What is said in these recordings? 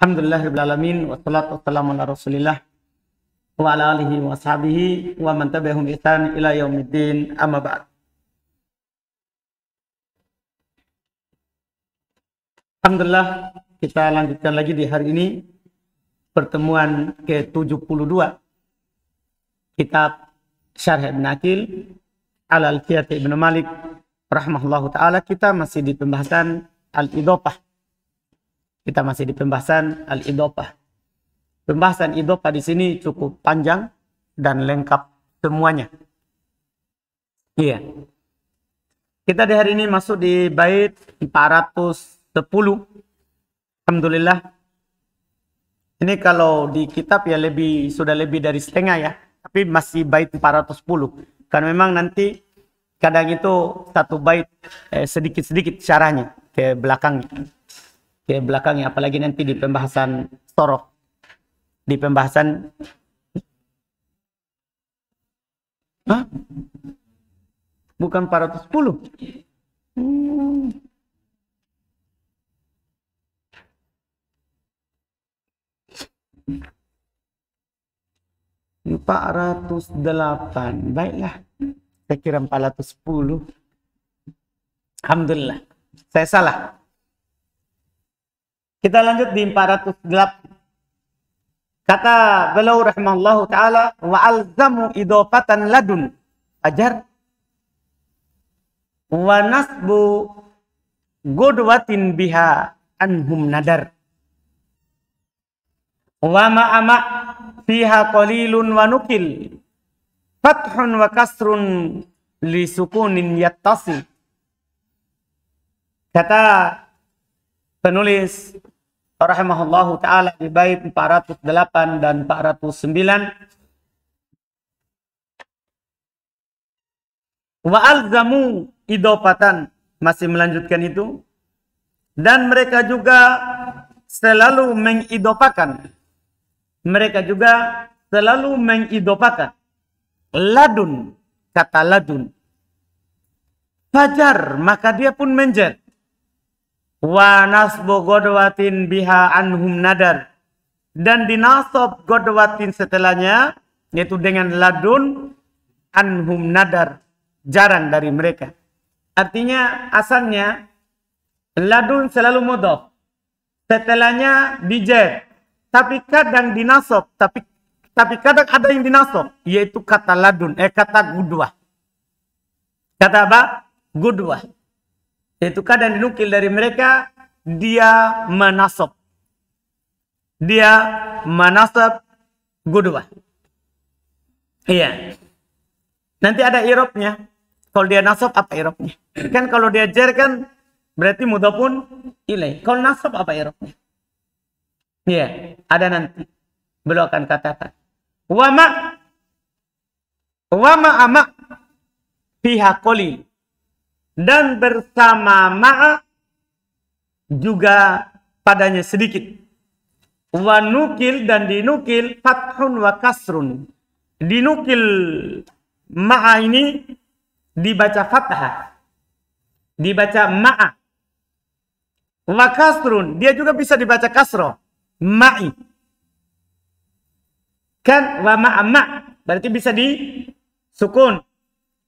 Alhamdulillah alamin wassalatu wassalamu ala Rasulillah wa ala alihi wa sahbihi wa man tabi'ahum ila yaumiddin amma ba'd. Alhamdulillah kita lanjutkan lagi di hari ini pertemuan ke-72 kitab Syarh Ibn Akil al Alfiyat Ibn Malik rahmahullahu taala kita masih di pembahasan al-idopah kita masih di pembahasan al-idopah. Pembahasan idopah di sini cukup panjang dan lengkap semuanya. Iya. Kita di hari ini masuk di bait 410. Alhamdulillah. Ini kalau di kitab ya lebih sudah lebih dari setengah ya. Tapi masih bait 410. Karena memang nanti kadang itu satu bait eh, sedikit-sedikit caranya ke belakangnya ke belakangnya apalagi nanti di pembahasan sorok di pembahasan Hah? bukan 410 hmm. Empat ratus delapan, baiklah. Saya kira empat ratus sepuluh. Alhamdulillah. Saya salah. Kita lanjut di 408. Kata beliau rahimahullahu taala wa alzamu idofatan ladun ajar wa nasbu gudwatin biha anhum nadar wa ma'ama fiha qalilun wa nukil fathun wa kasrun li sukunin yattasi. Kata penulis rahimahullahu taala di bait 408 dan 409 wa alzamu idopatan masih melanjutkan itu dan mereka juga selalu mengidopakan mereka juga selalu mengidopakan ladun kata ladun. Fajar maka dia pun menjadi wa nasbu godwatin biha anhum nadar. Dan dinasob godwatin setelahnya yaitu dengan ladun anhum nadar. Jarang dari mereka. Artinya asalnya ladun selalu mudof setelahnya dijet tapi kadang dinasob tapi tapi kadang ada yang dinasob yaitu kata ladun eh kata gudwa kata apa gudwa itu kadang dinukil dari mereka, dia menasab. Dia menasab gudwa. Iya. Nanti ada irobnya. Kalau dia nasab apa irobnya? Kan kalau dia jer kan berarti mudah pun ilai. Kalau nasab apa irobnya? Iya, ada nanti. Beliau akan katakan. Wama Wama ama pihak kolil dan bersama ma'a juga padanya sedikit. Wa nukil dan dinukil fathun wa kasrun. Dinukil ma'a ini dibaca fathah. Dibaca ma'a. Wa kasrun. Dia juga bisa dibaca kasro. Ma'i. Kan wa ma'a ma' berarti bisa di sukun.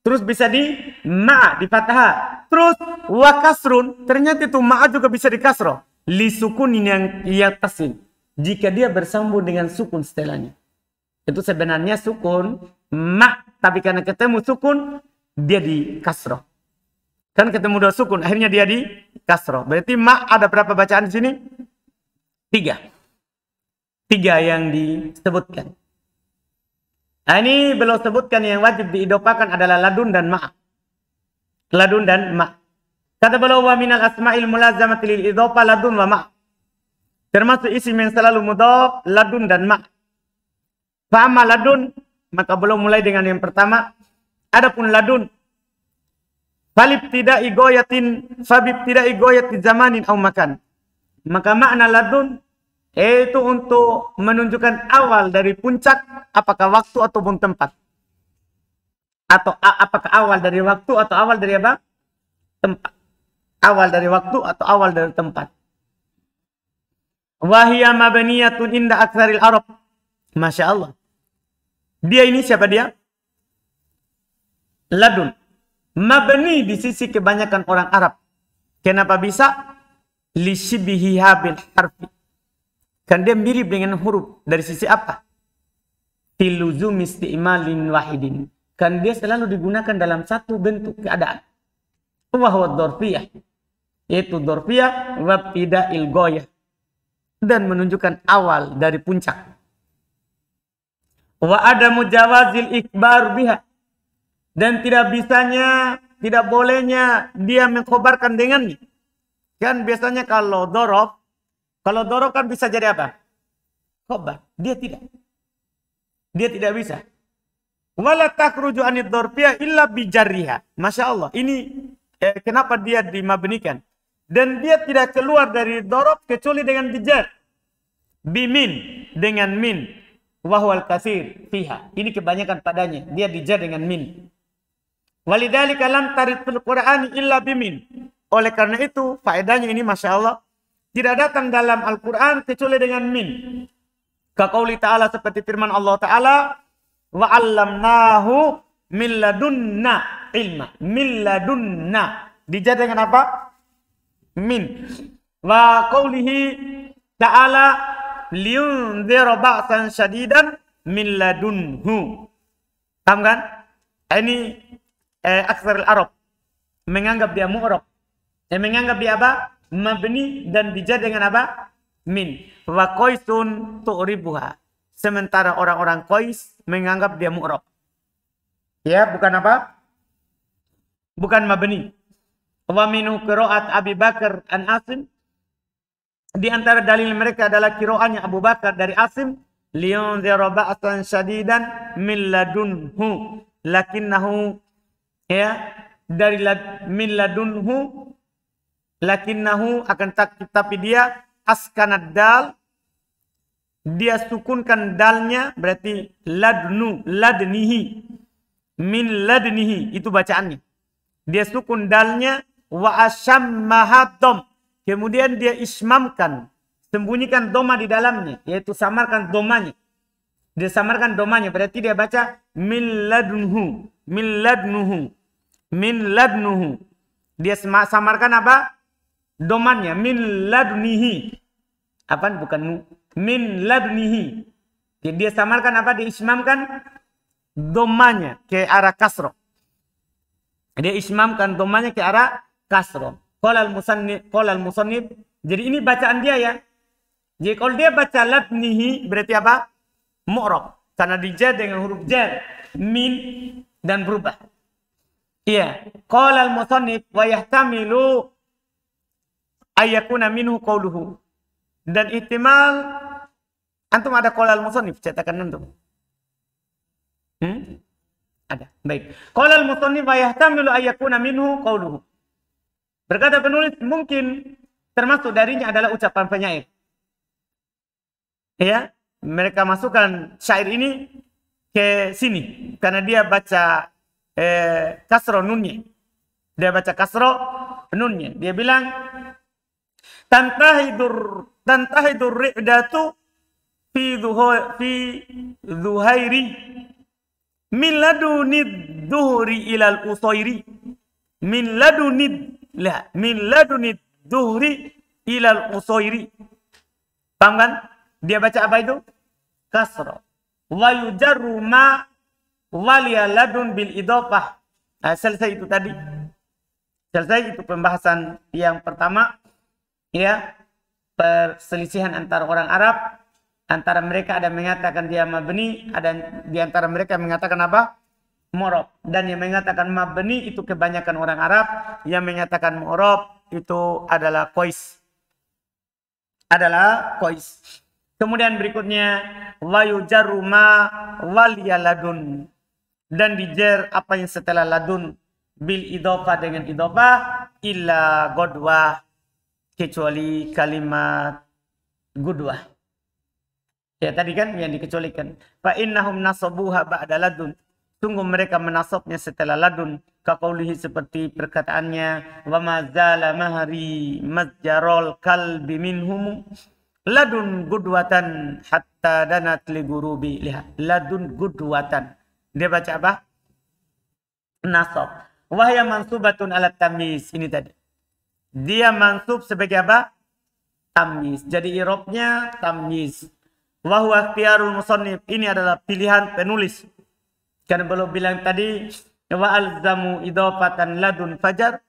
Terus bisa di ma di fathah. Terus wa kasrun ternyata itu ma juga bisa di kasroh. Li sukun yang yatasin. Jika dia bersambung dengan sukun setelahnya. Itu sebenarnya sukun ma tapi karena ketemu sukun dia di kasroh. Kan ketemu dua sukun akhirnya dia di kasroh. Berarti ma ada berapa bacaan di sini? Tiga. Tiga yang disebutkan. Nah, ini belum sebutkan yang wajib diidopakan adalah ladun dan ma. Ladun dan ma. Kata beliau wa minal asma'il mulazamati lil idopa ladun wa ma. Termasuk isim yang selalu mudhaf ladun dan ma. Fa'ama ladun maka belum mulai dengan yang pertama. Adapun ladun falib tidak igoyatin fabib tidak igoyat di zamanin au makan. Maka makna ladun itu untuk menunjukkan awal dari puncak, apakah waktu ataupun tempat. Atau apakah awal dari waktu atau awal dari apa? Tempat. Awal dari waktu atau awal dari tempat. Wahia mabniyatun inda aktsaril Arab. Masya Allah. Dia ini siapa dia? Ladun. Mabni di sisi kebanyakan orang Arab. Kenapa bisa? Lishibihiha bil harfi. Kan dia mirip dengan huruf. Dari sisi apa? Tiluzum isti'malin wahidin. Kan dia selalu digunakan dalam satu bentuk keadaan. Wahwa dorfiyah. Yaitu dorfiyah wabtida ilgoyah. Dan menunjukkan awal dari puncak. Wa ada mujawazil ikbar biha. Dan tidak bisanya, tidak bolehnya dia mengkhobarkan dengannya. Kan biasanya kalau dorob, kalau dorob kan bisa jadi apa? Khobar. Dia tidak. Dia tidak bisa. Wala takruju anid dorpia illa bijarriha. Masya Allah. Ini eh, kenapa dia dimabnikan. Dan dia tidak keluar dari dorob kecuali dengan bijar. Bimin. Dengan min. Wahwal kasir fiha. Ini kebanyakan padanya. Dia dijar dengan min. Walidhalika lam tarid illa bimin. Oleh karena itu, faedahnya ini Masya Allah. Tidak datang dalam Al-Quran kecuali dengan min. Kaqauli ta'ala seperti firman Allah Ta'ala wa 'allamnahu min ladunna ilma. Min ladunna. Dijad dengan apa? Min. Wa qawlihi ta'ala liyunzira ba'san syadidan min ladunhu. Paham kan? Ini eh, aksar al-Arab. Menganggap dia mu'rab. Eh, menganggap dia apa? Mabni dan dijad dengan apa? min wa qaisun tu'ribuha. Sementara orang-orang Qais menganggap dia mu'rab. Ya, bukan apa? Bukan mabni. Wa minhu qira'at Abi Bakar an Asim. Di antara dalil mereka adalah kiroannya Abu Bakar dari Asim. Liyunzira ba'atan syadidan min ladunhu. Lakinnahu ya dari lad, min ladunhu lakinnahu akan tak, tapi dia askanad dal. Dia sukunkan dalnya berarti ladnu ladnihi. Min ladnihi itu bacaannya. Dia sukun dalnya wa ashammahadom kemudian dia ismamkan sembunyikan doma di dalamnya yaitu samarkan domanya dia samarkan domanya berarti dia baca min ladnuhu min ladnuhu min ladnuhu. Dia samarkan apa domannya min ladnihi. Apa bukan min ladnihi. Dia samarkan apa? Dia ismamkan domanya ke arah kasro. Dia ismamkan domanya ke arah kasro. Qolal musannif, qolal musannif. Jadi ini bacaan dia ya. Jadi kalau dia baca ladnihi berarti apa? Mu'rab. Karena dijar dengan huruf jar. Min dan berubah. Iya. Qolal musannif wa yahtamilu ayakuna minhu qawluhu. Dan ihtimal antum ada qolal musannif cetakan antum. Hmm? Ada. Baik. Qolal musannif yahtamilu ayakuna minhu qawluhu. Berkata penulis mungkin termasuk darinya adalah ucapan penyair. Ya, mereka masukkan syair ini ke sini karena dia baca eh, kasro nunnya. Dia baca kasro nunnya. Dia bilang tantahidur tantahidur ri'datu fi fi zuhairi min laduni dhuhri ilal usairi. Min laduni la min laduni dhuhri ilal usairi. Paham kan? Dia baca apa itu? Kasra. Wa yujarru ma waliya ladun bil idofah nah, selesai itu tadi. Selesai itu pembahasan yang pertama ya perselisihan antara orang Arab antara mereka ada mengatakan dia mabni ada di antara mereka mengatakan apa? Morob dan yang mengatakan mabni itu kebanyakan orang Arab yang mengatakan morob itu adalah kois adalah kois kemudian berikutnya wayu jaruma waliyaladun dan dijer apa yang setelah ladun bil idofa dengan idofa illa godwa kecuali kalimat gudwah. Ya tadi kan yang dikecualikan. Fa innahum nasabuha ba'da ladun. Sungguh mereka menasabnya setelah ladun. Kakaulihi seperti perkataannya. Wa mazala mahari mazjarol kalbi minhumu. Ladun gudwatan hatta danat li gurubi. Lihat. Ladun gudwatan. Dia baca apa? Nasab. Wahya mansubatun alat tamis. Ini tadi. Dia mansub sebagai apa? Tamis. Jadi irobnya tamis. Wahwa ikhtiarul musannif. Ini adalah pilihan penulis. Karena belum bilang tadi wa alzamu idofatan ladun fajar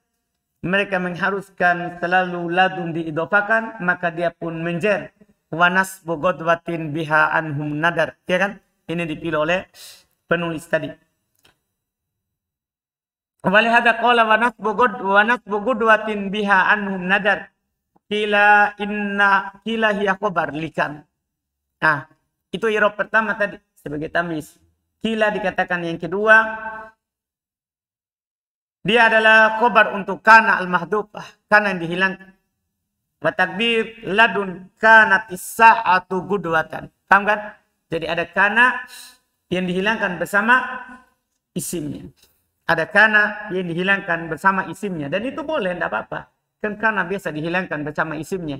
mereka mengharuskan selalu ladun diidofakan maka dia pun menjer wanas bogodwatin biha anhum nadar ya kan ini dipilih oleh penulis tadi Walihada qala wanas bogod wanas bogodwatin biha anhum nadar kila inna kila hiya khobar likan nah itu irob pertama tadi sebagai tamis Kila dikatakan yang kedua. Dia adalah khobar untuk kana al-mahdufah. Kana yang dihilangkan. Watakbir ladun kana tisa'atu gudwatan. Paham kan? Jadi ada kana yang dihilangkan bersama isimnya. Ada kana yang dihilangkan bersama isimnya. Dan itu boleh, tidak apa-apa. Kan kana biasa dihilangkan bersama isimnya.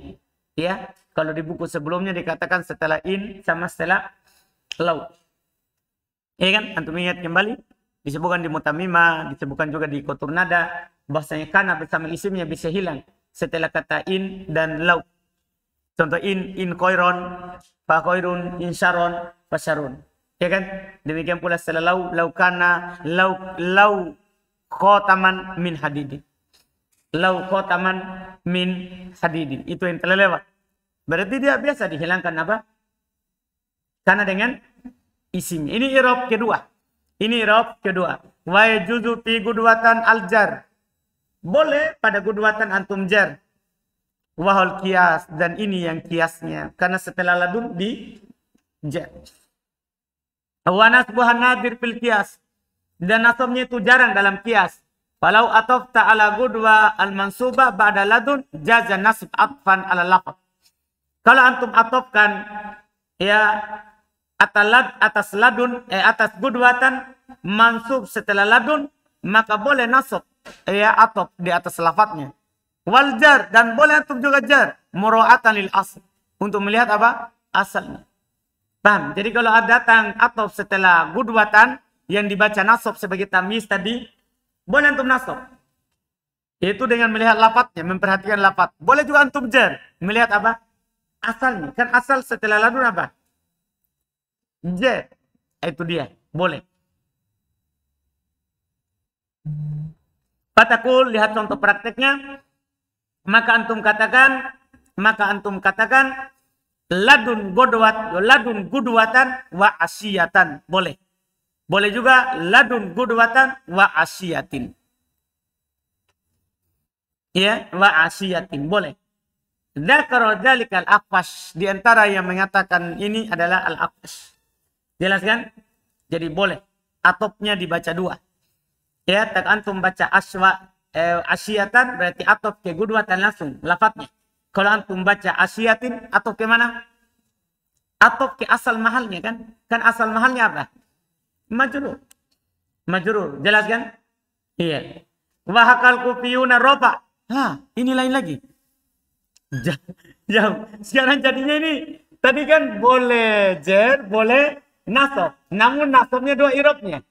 Ya, kalau di buku sebelumnya dikatakan setelah in sama setelah laut. Ya kan? Antum ingat kembali? Disebutkan di mutamima, disebutkan juga di kotur nada. Bahasanya kana bersama isimnya bisa hilang. Setelah kata in dan lau. Contoh in, in koiron, fa koirun, in sharon, fa sharon. Ya kan? Demikian pula setelah lau, lau lau, khotaman min hadidin. Lau khotaman min hadidin. Itu yang telah lewat. Berarti dia biasa dihilangkan apa? Karena dengan isimnya. Ini irob kedua. Ini irob kedua. Wa yajuzu fi gudwatan aljar. Boleh pada gudwatan antum jar. Wahal kias. Dan ini yang kiasnya. Karena setelah ladun di jar. Wa nasbuhan nadir fil kias. Dan nasabnya itu jarang dalam kias. Falau atofta ala gudwa al-mansubah ba'da ladun jaza nasib atfan ala lafad. Kalau antum atofkan ya atalad atas ladun eh atas gudwatan mansub setelah ladun maka boleh nasab ya atop di atas lafadznya wal jar dan boleh antum juga jar muraatan lil asl untuk melihat apa asalnya paham jadi kalau ada datang atop setelah gudwatan yang dibaca nasab sebagai tamis tadi boleh antum nasab itu dengan melihat lafadznya memperhatikan lafadz boleh juga antum jar melihat apa asalnya kan asal setelah ladun apa Z. Itu dia. Boleh. Patakul, lihat contoh prakteknya. Maka antum katakan, maka antum katakan, ladun godwat, ladun gudwatan wa asyatan. Boleh. Boleh juga ladun gudwatan wa asyatin. Ya, wa asyatin. Boleh. Dakaro dalikal akwas. Di antara yang mengatakan ini adalah al-akwas. Jelas kan? Jadi boleh. Atopnya dibaca dua. Ya, tak antum baca aswa eh, asyatan berarti atop ke gudwatan langsung lafadznya. Kalau antum baca asyatin atop ke mana? Atop ke asal mahalnya kan? Kan asal mahalnya apa? Majrur. Majrur. Jelas kan? Iya. Wahakal kupiyuna ropa. Ha, ini lain lagi. Jauh. Sekarang jadinya ini. Tadi kan boleh jer, boleh nasab. Namun nasabnya dua irobnya.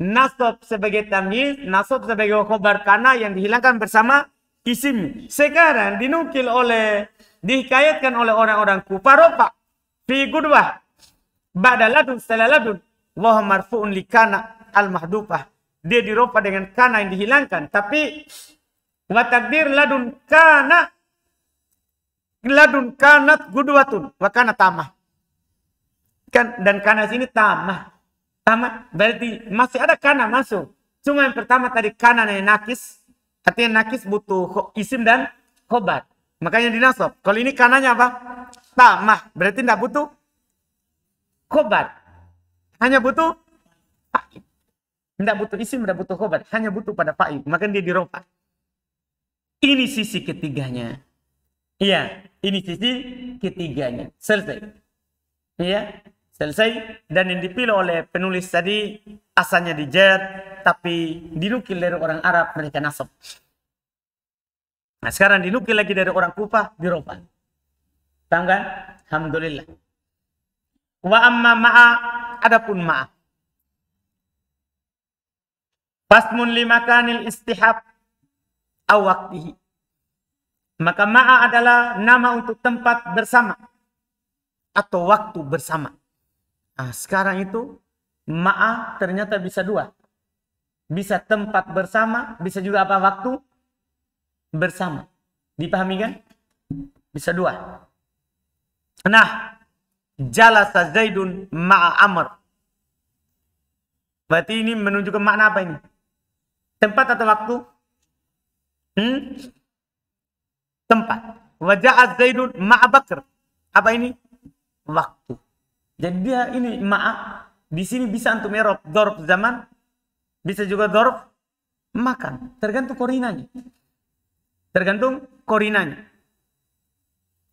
Nasab sebagai tamyiz, nasab sebagai khobar kana yang dihilangkan bersama isim. Sekarang dinukil oleh, dihikayatkan oleh orang-orang kufarofa. Fi gudwah. Ba'da ladun setelah ladun. Wah marfu'un li kana al-mahdufah. Dia diropa dengan kana yang dihilangkan. Tapi watakdir ladun kana ladun kanat gudwatun wa kana tamah kan dan kana sini tamah. Tamah berarti masih ada kana masuk. Cuma yang pertama tadi kana yang nakis. Artinya nakis butuh isim dan khobar. Makanya dinasab. Kalau ini kananya apa? Tamah. Berarti tidak butuh khobar. Hanya butuh fa'il. Tidak butuh isim, tidak butuh khobar. Hanya butuh pada fa'il. Makanya dia diropa. Ini sisi ketiganya. Iya, ini sisi ketiganya. Selesai. Iya, selesai dan yang dipilih oleh penulis tadi asalnya di Jer, tapi dinukil dari orang Arab mereka nasab. Nah sekarang dinukil lagi dari orang Kufah di Rofa. Tahu kan? Alhamdulillah. Wa amma ma'a adapun ma'a. Fasmun limakanil istihab awaktihi. Maka ma'a adalah nama untuk tempat bersama atau waktu bersama. Nah, sekarang itu ma'a ternyata bisa dua. Bisa tempat bersama, bisa juga apa waktu bersama. Dipahami kan? Bisa dua. Nah, jalasa Zaidun ma'a Amr. Berarti ini menunjukkan makna apa ini? Tempat atau waktu? Hmm? Tempat. Wajah Zaidun ma'a Bakr. Apa ini? Waktu. Jadi dia ini ma'a di sini bisa untuk merop dorf zaman, bisa juga dorf makan. Tergantung korinanya. Tergantung korinanya.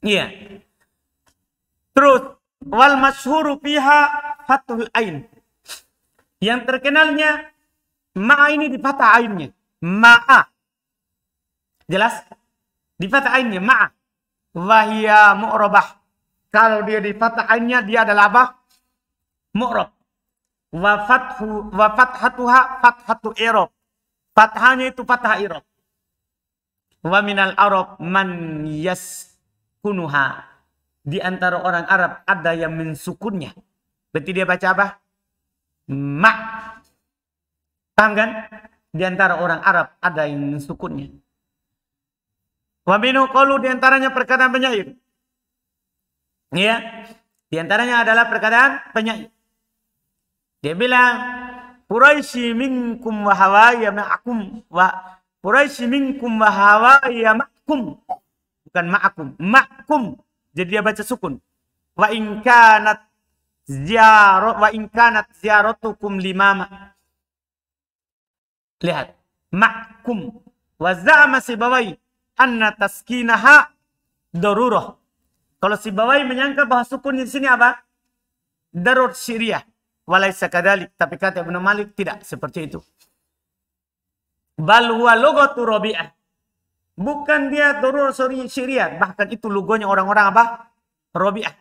Iya. Terus wal masyhuru fiha fathul ain. Yang terkenalnya ma'a ini di fathah ainnya. Ma'a. Jelas? Di fathah ainnya ma'a. Wahia mu'rabah. Kalau dia di fathah ainnya dia adalah apa? Mu'rab wa fathu wa fathatuha fathatu irob fathanya itu fathah irob wa minal arab man yaskunuha. Di antara orang Arab ada yang mensukunnya. Berarti dia baca apa? Ma. Paham kan? Di antara orang Arab ada yang mensukunnya. Wa minu qalu di antaranya perkataan penyair. Ya. Di antaranya adalah perkataan penyair dia bilang, Quraisy minkum wa hawaya ma'akum wa Quraisy minkum wa hawaya ma'akum. Bukan ma'akum, ma'akum. Jadi dia baca sukun. Wa in kanat ziyarat wa in kanat ziyaratukum limama. Lihat, ma'akum. Wa za'ama sibawai anna taskinaha darurah. Kalau si bawai menyangka bahwa sukun di sini apa? Darur syiriah. Walaysa kadalik. Tapi kata Ibnu Malik tidak seperti itu. Bal huwa lugatu Rabi'ah. Bukan dia turun Syria. Bahkan itu logonya orang-orang apa? Rabi'ah.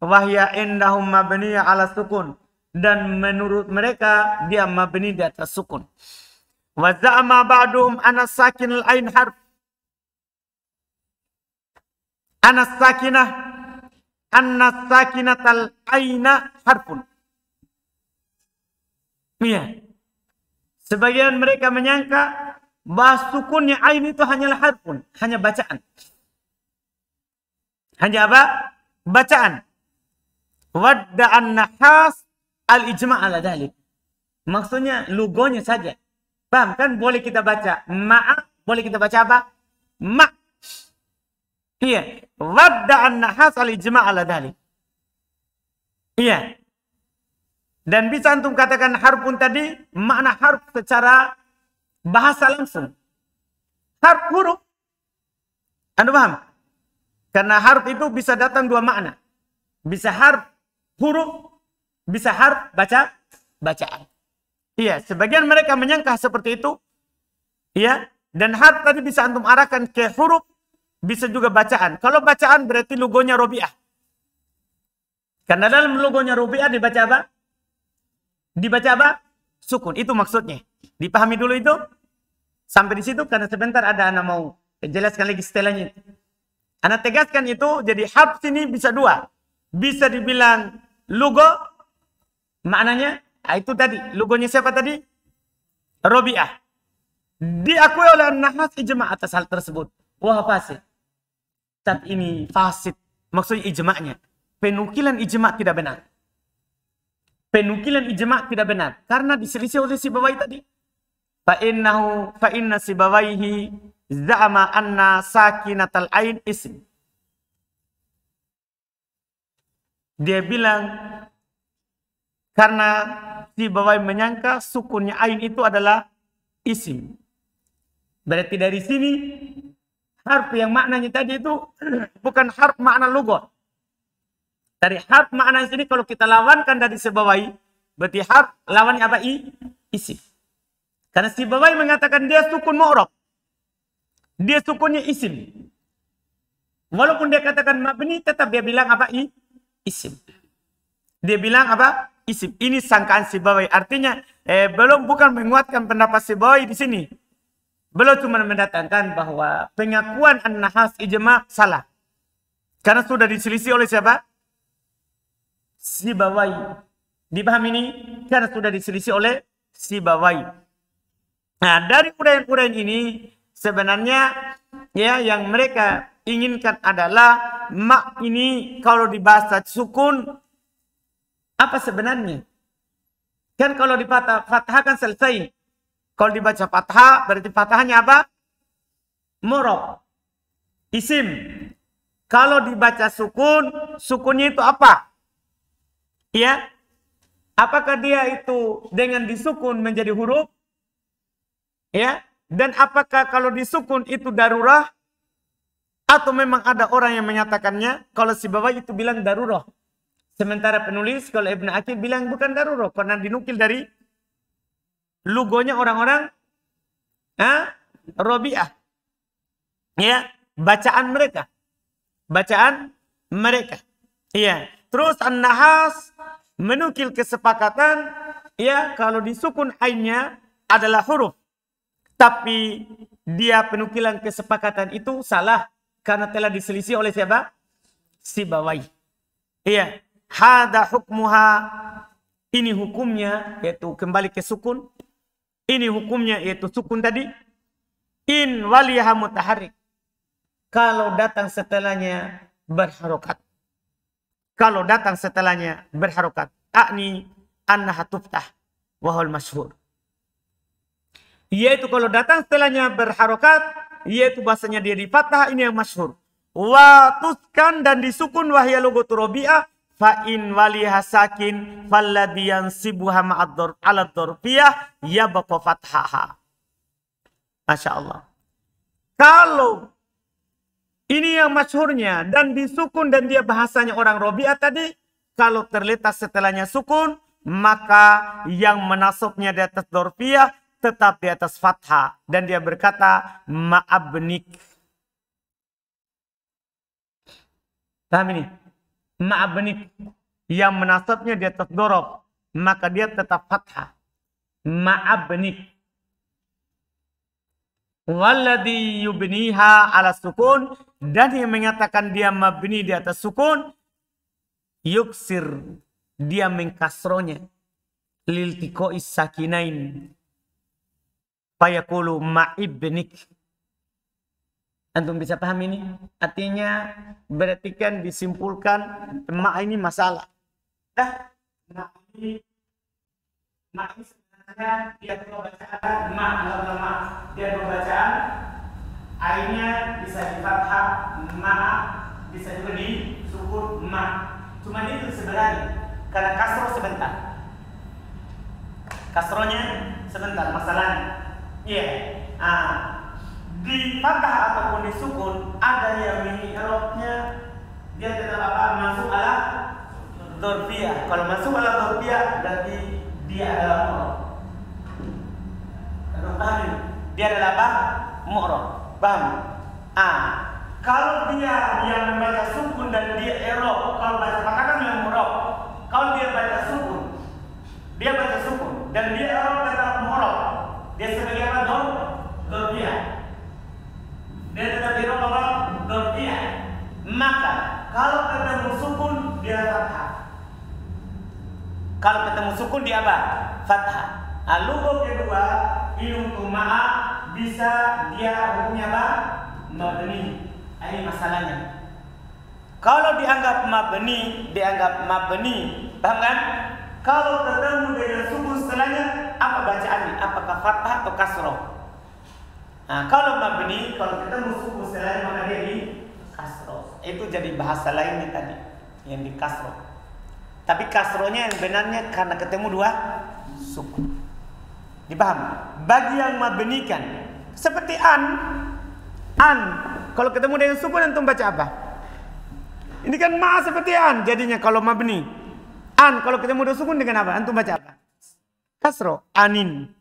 Wahya indahum mabniya ala sukun. Dan menurut mereka dia mabni di atas sukun. Wa za'ama ba'dum ana sakin al-ain harf. Ana sakinah. Anna sakinatal aina harfun. Iya. Sebagian mereka menyangka bahwa sukunnya ain itu hanyalah harfun, hanya bacaan. Hanya apa? Bacaan. Wadda'an nahas al-ijma' ala dalik. Maksudnya logonya saja. Paham kan? Boleh kita baca ma'a, boleh kita baca apa? Ma. Iya. Wadda'an nahas al-ijma' ala dalik. Iya. Dan bisa antum katakan harfun tadi, makna harf secara bahasa langsung. Harf huruf. Anda paham? Karena harf itu bisa datang dua makna. Bisa harf huruf, bisa harf baca bacaan. Iya, sebagian mereka menyangka seperti itu. Iya, dan harf tadi bisa antum arahkan ke huruf, bisa juga bacaan. Kalau bacaan berarti logonya Robiah. Karena dalam logonya Robiah dibaca apa? Dibaca apa? Sukun. Itu maksudnya. Dipahami dulu itu. Sampai di situ karena sebentar ada anak mau jelaskan lagi setelahnya. Anak tegaskan itu jadi harf sini bisa dua. Bisa dibilang logo. Maknanya ah, itu tadi. Logonya siapa tadi? Robiah. Diakui oleh Nahas ijma atas hal tersebut. Wah fasid. Saat ini fasid. Maksudnya ijma'nya. Penukilan ijma' tidak benar penukilan ijma tidak benar karena diselisih oleh si bawai tadi. Fa innahu fa inna si bawaihi za'ama anna sakinatal ain ism. Dia bilang karena si bawai menyangka sukunnya ain itu adalah isim. Berarti dari sini harf yang maknanya tadi itu bukan harf makna logot. Dari harf makna sini kalau kita lawankan dari sebawai, Berarti harf lawannya apa? I, isim. Karena si Bawai mengatakan dia sukun mu'rab. Dia sukunnya isim. Walaupun dia katakan mabni, tetap dia bilang apa? I, isim. Dia bilang apa? Isim. Ini sangkaan si Bawai. Artinya, eh, belum bukan menguatkan pendapat si Bawai di sini. Belum cuma mendatangkan bahwa pengakuan an-nahas ijma salah. Karena sudah diselisih oleh siapa? Si Bawai. Dipahami ini? Karena sudah diselisih oleh si Bawai. Nah, dari uraian-uraian ini sebenarnya ya yang mereka inginkan adalah mak ini kalau di bahasa sukun apa sebenarnya? Kan kalau di fathah, kan selesai. Kalau dibaca fathah berarti fathahnya apa? Murab. Isim. Kalau dibaca sukun, sukunnya itu apa? Ya. Apakah dia itu dengan disukun menjadi huruf? Ya, dan apakah kalau disukun itu darurah? Atau memang ada orang yang menyatakannya, kalau si bawah itu bilang darurah. Sementara penulis, kalau Ibn Akil bilang bukan darurah, karena dinukil dari logonya orang-orang ah, Robiah. Ya, bacaan mereka. Bacaan mereka. Iya. Terus An-Nahas menukil kesepakatan ya kalau disukun ainnya adalah huruf tapi dia penukilan kesepakatan itu salah karena telah diselisih oleh siapa? Si Bawai. Iya. Hada hukmuha. Ini hukumnya yaitu kembali ke sukun. Ini hukumnya yaitu sukun tadi. In waliyaha mutaharik. Kalau datang setelahnya berharokat. Kalau datang setelahnya berharokat. Akni annaha tuftah. Wahul masyhur. Yaitu kalau datang setelahnya berharokat, yaitu bahasanya dia di fathah, ini yang masyhur. Watuskan dan disukun wahya logo turobi'ah, fa'in wali hasakin falladiyan sibuha ma'ad ala dorfiyah yabqa fathaha. Masya Allah. Kalau ini yang masyhurnya dan disukun dan dia bahasanya orang Robi'ah tadi, kalau terletak setelahnya sukun, maka yang menasabnya di atas dorfiyah tetap di atas fathah dan dia berkata ma'abnik. Paham ini? Ma'abnik yang menasabnya di atas dorob maka dia tetap fathah. Ma'abnik. Walladhi yubniha ala sukun dan yang mengatakan dia mabni di atas sukun yuksir dia mengkasronya liltiko sakinain Fayaqulu ma'ibnik. Antum bisa paham ini? Artinya berarti kan disimpulkan ma ini masalah. Dah, ma ini ini sebenarnya dia pembacaan ma dalam ma dia pembacaan ainnya bisa di fathah ma bisa juga di sukun ma. Cuma itu sebenarnya karena kasro sebentar. Kasronya sebentar masalahnya. Iya. Ah, di fathah ataupun di sukun ada yang mini erobnya dia tetap apa masuk ala dorfia. Kalau masuk ala dorfia berarti dia adalah mu'rob. paham Dia adalah apa? Mu'rob. Paham? Ah, kalau dia yang membaca sukun dan dia erob, kalau baca fathah kan yang mu'rob. Kalau dia baca sukun, dia baca sukun dan dia erob tetap mu'rob. Dia sebagai apa dong? Dorfiyah. Dia tetap di apa? Dorfiyah. Maka kalau ketemu sukun dia fathah. Kalau ketemu sukun dia apa? Fathah. Lalu kedua, ilmu tuma'a bisa dia hukumnya apa? Mabni. Ini masalahnya. Kalau dianggap mabni, dianggap mabni, paham kan? Kalau ketemu dengan sukun setelahnya, apa bacaannya? Apakah fathah atau kasroh? Nah, kalau mabni, kalau ketemu sukun setelahnya maka dia di kasroh. Itu jadi bahasa lainnya tadi, yang di kasroh. Tapi kasrohnya yang benarnya karena ketemu dua suku. Dipaham? Bagi yang mabnikan, seperti an, an. Kalau ketemu dengan suku antum baca apa? Ini kan ma seperti an jadinya kalau mabni. An kalau ketemu dua sukun dengan apa? Antum baca apa? kasro. Anin.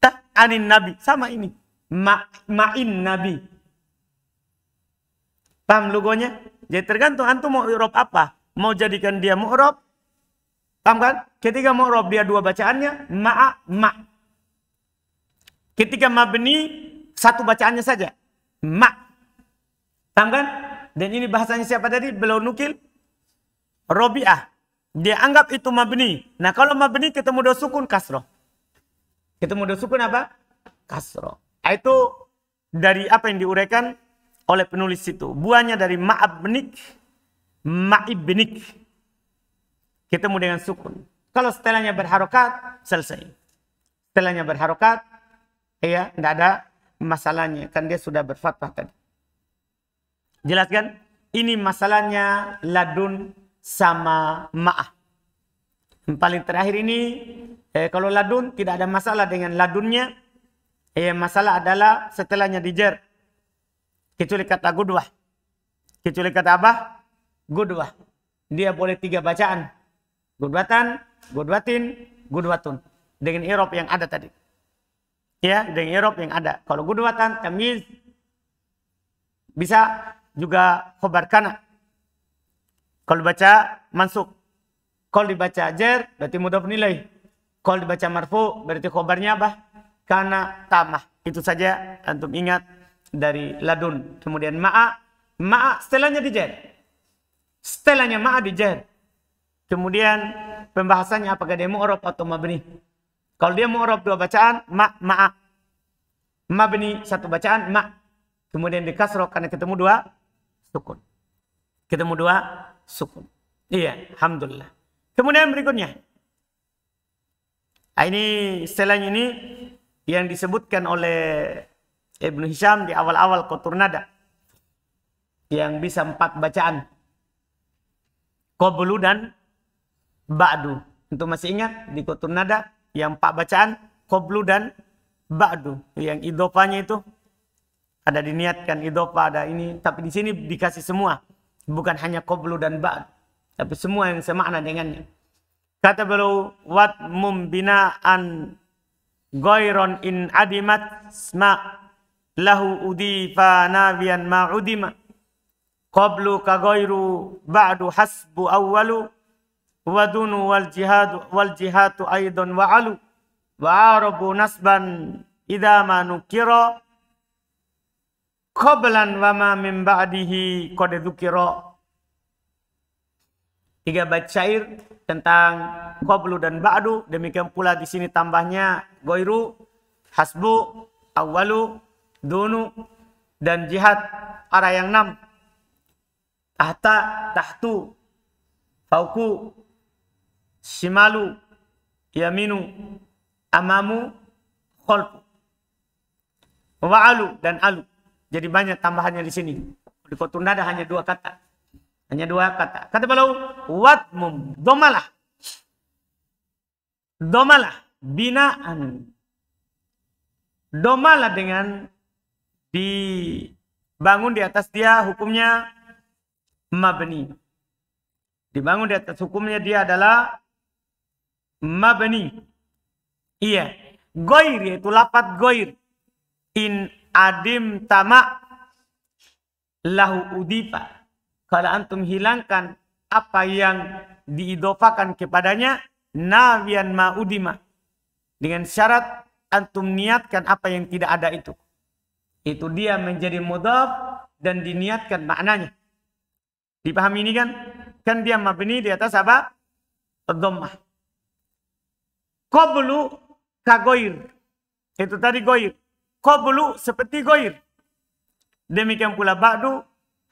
Tak anin nabi. Sama ini. Ma, ma'in nabi. Paham logonya? Jadi tergantung antum mau irob apa. Mau jadikan dia mu'rob. Paham kan? Ketika mu'rob dia dua bacaannya. Ma'a, ma. Ketika mabni satu bacaannya saja. Ma. Paham kan? Dan ini bahasanya siapa tadi? Belum nukil. Robi'ah. Dia anggap itu mabni. Nah kalau mabni ketemu dua sukun kasroh. Ketemu dua sukun apa? Kasroh. Nah, itu dari apa yang diuraikan oleh penulis itu. Buahnya dari ma'abnik, ma'ibnik. Ketemu dengan sukun. Kalau setelahnya berharokat, selesai. Setelahnya berharokat, ya, tidak ada masalahnya. Kan dia sudah berfatwa tadi. Jelaskan? Ini masalahnya ladun sama ma'ah. Paling terakhir ini, eh, kalau ladun tidak ada masalah dengan ladunnya. Eh, masalah adalah setelahnya dijer. Kecuali kata gudwah. Kecuali kata apa? Gudwah. Dia boleh tiga bacaan. Gudwatan, gudwatin, gudwatun. Dengan Eropa yang ada tadi. Ya, dengan Eropa yang ada. Kalau gudwatan, tamiz, bisa juga khobar kana. Kalau baca mansuk. Kalau dibaca jer berarti mudah nilai. Kalau dibaca marfu berarti khobarnya apa? Karena tamah. Itu saja antum ingat dari ladun. Kemudian ma'a. Ma'a setelahnya dijer. Setelahnya ma'a dijer. Kemudian pembahasannya apakah dia mu'rob atau mabni. Kalau dia mu'rob dua bacaan, ma, ma'a. Mabni satu bacaan, ma. Kemudian dikasroh karena ketemu dua sukun. Ketemu dua sukun. Iya, Alhamdulillah. Kemudian berikutnya. Nah, ini setelahnya ini yang disebutkan oleh Ibnu Hisham di awal-awal kotur nada. Yang bisa empat bacaan. Qoblu dan Ba'du. Untuk masih ingat di kotur nada yang empat bacaan. Qoblu dan Ba'du. Yang idopanya itu ada diniatkan idopa ada ini. Tapi di sini dikasih semua. Bukan hanya qablu dan ba'd. Tapi semua yang semakna dengannya. Kata beliau, wat mumbinaan goiron in adimat sma lahu udifa nabiyan ma'udima. Qablu ka ba'du hasbu awwalu wadunu wal jihadu wal jihatu aidon wa'alu wa arabu nasban idha ma nukira qablan wa ma min ba'dihi qad dzukira. Tiga bait syair tentang qablu dan ba'du, demikian pula di sini tambahnya goiru, hasbu, awalu, dunu dan jihad arah yang enam. Tahta, tahtu, fauku, shimalu, yaminu, amamu, kholfu. Wa'alu dan alu. Jadi banyak tambahannya di sini. Di kotun nada hanya dua kata. Hanya dua kata. Kata beliau, watmum, domalah. Domalah, binaan. Domalah dengan dibangun di atas dia hukumnya mabni. Dibangun di atas hukumnya dia adalah mabni. Iya. Goir yaitu lapat goir. In adim tama lahu udifa. Kalau antum hilangkan apa yang diidofakan kepadanya, nawian udima Dengan syarat antum niatkan apa yang tidak ada itu. Itu dia menjadi mudhaf dan diniatkan maknanya. Dipahami ini kan? Kan dia mabni di atas apa? Dhammah. Qablu kagoir. Itu tadi goir qablu seperti goir. Demikian pula ba'du,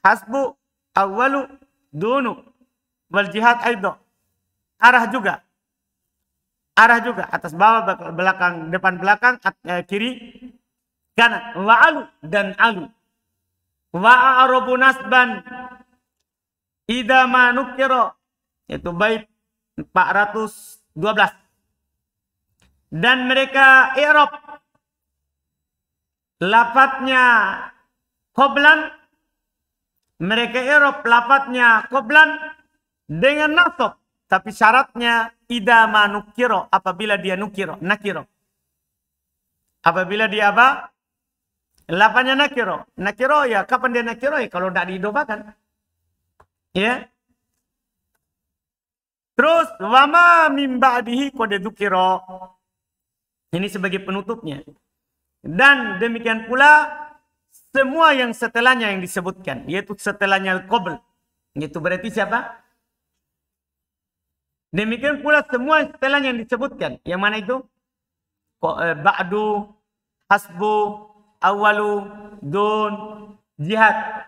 hasbu, awalu, dunu. Wal jihad aido. Arah juga. Arah juga. Atas bawah, belakang, depan belakang, eh, kiri, kanan. Wa'alu dan alu. Wa'arobu nasban. Ida manukiro. Itu bait 412. Dan mereka Eropa Lapatnya koblan. Mereka Eropa lapatnya koblan dengan nasab. Tapi syaratnya idama nukiro apabila dia nukiro, nakiro. Apabila dia apa? Lapannya nakiro. Nakiro ya kapan dia nakiro ya kalau tidak diidobakan. Ya. Terus wama min ba'dihi kode dukiro. Ini sebagai penutupnya. Dan demikian pula semua yang setelahnya yang disebutkan. Yaitu setelahnya al-qabl. Itu berarti siapa? Demikian pula semua setelahnya yang disebutkan. Yang mana itu? Eh, ba'du, hasbu, awalu, dun, jihad,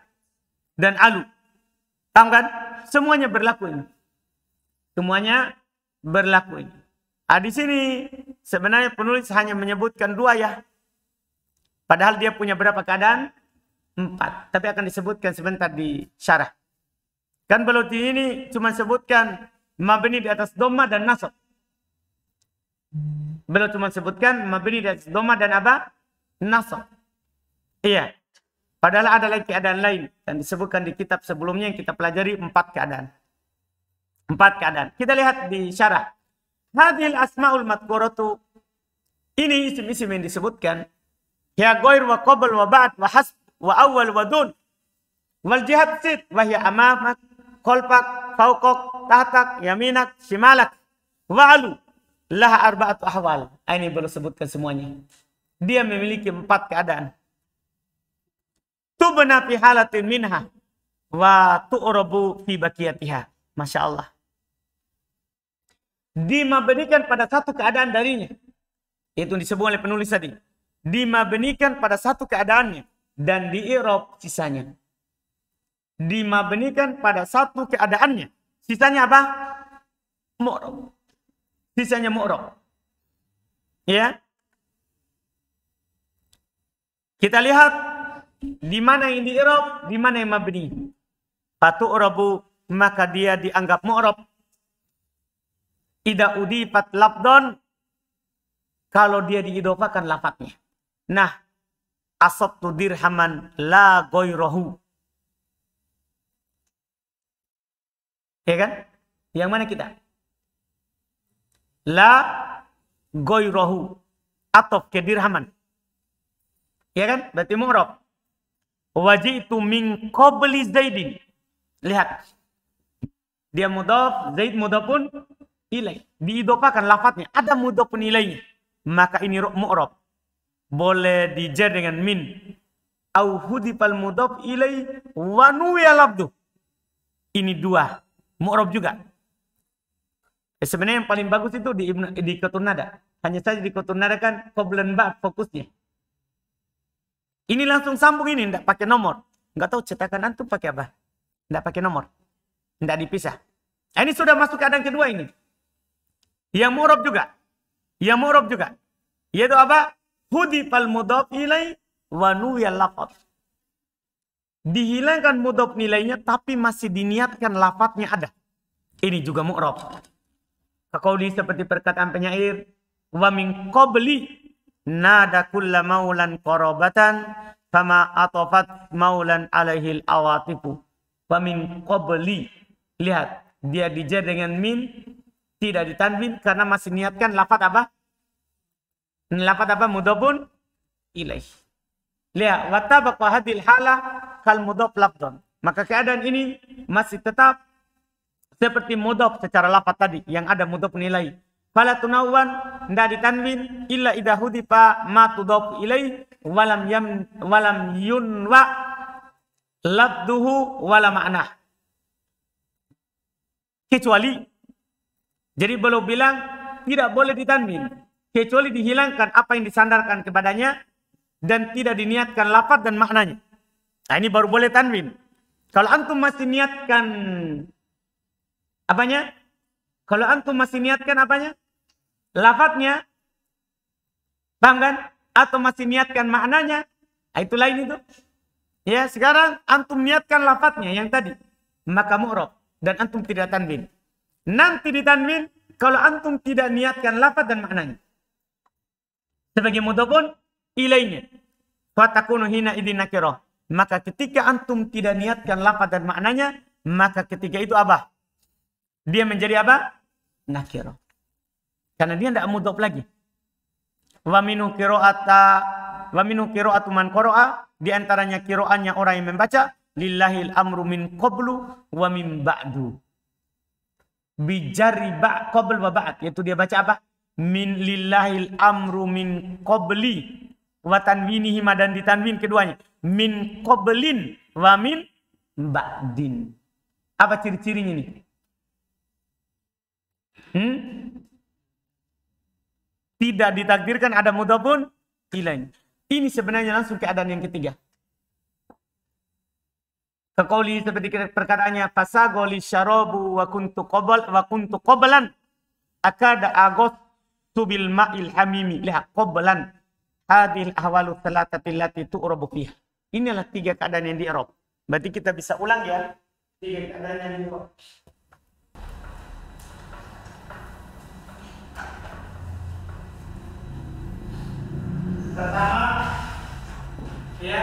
dan alu. Tahu kan? Semuanya berlaku ini. Semuanya berlaku ini. Ah, di sini sebenarnya penulis hanya menyebutkan dua ya. Padahal dia punya berapa keadaan? Empat. Tapi akan disebutkan sebentar di syarah. Kan belum ini cuma sebutkan mabni di atas doma dan nasab. Belum cuma sebutkan mabni di atas doma dan apa? Nasab. Iya. Padahal ada lagi keadaan lain. Dan disebutkan di kitab sebelumnya yang kita pelajari empat keadaan. Empat keadaan. Kita lihat di syarah. Hadil asma'ul matkuratu. Ini isim-isim yang disebutkan. Ya goir wa qabl wa ba'd wa hasb wa awal wa dun. Wal jihad sit wa hiya amamak, kolpak, faukok, tahtak, yaminak, shimalak, wa alu. Laha arba'atu ahwal. Ah, ini belum sebutkan semuanya. Dia memiliki empat keadaan. Tubna fi halatin minha wa tu'rabu fi bakiyatiha. Masya Allah dimabenikan pada satu keadaan darinya. Itu disebut oleh penulis tadi. Dimabenikan pada satu keadaannya. Dan di Eropa sisanya. Dimabenikan pada satu keadaannya. Sisanya apa? Mu'rob. Sisanya mu'rob. Ya. Kita lihat di mana yang di Eropa, di mana yang mabni. Patu Orobu, maka dia dianggap mu'rob tidak udifat labdon kalau dia diidofakan lafadznya. Nah, asabtu dirhaman la goyrohu. Ya kan? Yang mana kita? La goyrohu. Atau ke dirhaman. Ya kan? Berarti mu'rob. Wajitu min qabli zaidin. Lihat. Dia mudaf, Zaid mudaf pun ilai. Diidopakan lafadznya. Ada mudhof nilainya. Maka ini mu'rob. Boleh dijar dengan min. Au hudipal mudhof ilai wa labdu. Ini dua. Mu'rob juga. Eh, sebenarnya yang paling bagus itu di, di Ketun Nada. Hanya saja di Ketun Nada kan koblen ba fokusnya. Ini langsung sambung ini, tidak pakai nomor. Nggak tahu cetakan antum pakai apa? Tidak pakai nomor. Tidak dipisah. Ini sudah masuk keadaan kedua ini. Yang mu'rab juga. Yang mu'rab juga. Yaitu apa? pal mudhaf ilai wa nuwiyal lafad. Dihilangkan mudhaf nilainya tapi masih diniatkan lafadznya ada. Ini juga mu'rab. Kakauli seperti perkataan penyair. Wa min qabli nada kulla maulan korobatan sama atofat maulan alaihil awatifu. Wa min qabli. Lihat. Dia dijar dengan min tidak ditanwin karena masih niatkan lafat apa? Lafat apa? Mudobun ilaih. Lihat, watabaq hadil hala kal mudob lafdon. Maka keadaan ini masih tetap seperti mudob secara lafat tadi yang ada mudob nilai. Fala tunawan tidak ditanwin illa idha hudifa ma tudob ilaih walam yam walam yunwa labduhu wala ma'nah. Kecuali jadi belum bilang tidak boleh ditanwin. Kecuali dihilangkan apa yang disandarkan kepadanya dan tidak diniatkan lafaz dan maknanya. Nah ini baru boleh tanwin. Kalau antum masih niatkan apanya? Kalau antum masih niatkan apanya? Lafadznya. Paham? Atau masih niatkan maknanya. Nah, itu lain itu. Ya, sekarang antum niatkan lafadznya yang tadi. Maka mu'rob. Dan antum tidak tanwin. Nanti ditanwin kalau antum tidak niatkan lafaz dan maknanya. Sebagai mudhafun ilainya. Fatakunu hina idin nakiroh. Maka ketika antum tidak niatkan lafaz dan maknanya, maka ketika itu apa? Dia menjadi apa? Nakiroh. Karena dia tidak mudhof lagi. Wa minu kiro'ata wa minu kiro'atu man qara'a di antaranya kiro'annya orang yang membaca lillahil amru min qablu wa min ba'du. Bijari ba' qabl wa ba'd yaitu dia baca apa? Min lillahil amru min qabli wa tanwinihi dan ditanwin keduanya. Min qablin wa min ba'din. Apa ciri-cirinya ini? Hmm? Tidak ditakdirkan ada mudhafun ilaih. Ini sebenarnya langsung keadaan yang ketiga. Kekoli seperti perkataannya fasagoli syarobu wa kuntu qabal wa kuntu qablan akada agos tubil ma'il hamimi lihat qablan hadil ahwalu thalathati allati tu'rabu fiha. Inilah tiga keadaan yang di Eropa. Berarti kita bisa ulang ya. Tiga keadaan yang di Eropa. Pertama, ya,